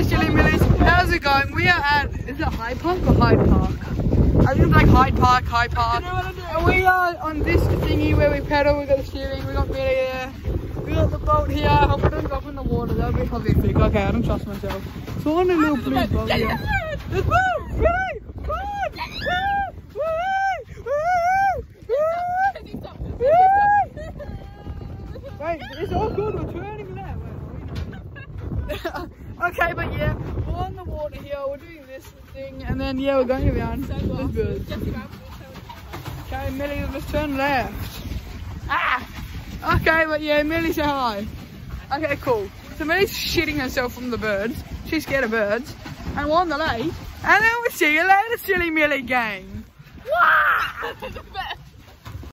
Hello, Chili Millies. How's it going? We are at, is it Hyde Park or Hyde Park? I think it's like Hyde Park, Hyde Park. And we are on this thingy where we pedal, we got the steering, we got Millie there. We got the boat here. I hope it doesn't drop in the water. That would be horrific. Okay, I don't trust myself. So on a little blue boat here. Let's move! Woo! Wait, it's all good. We're turning now. Wait, okay, but yeah, we're on the water here. We're doing this thing, and then yeah, we're going around. It's good. Okay, Millie, let's turn left. Ah! Okay, but yeah, Millie, say hi. Okay, cool. So Millie's shitting herself from the birds. She's scared of birds. And we're on the lake. And then we'll see you later, silly Millie gang. Wah!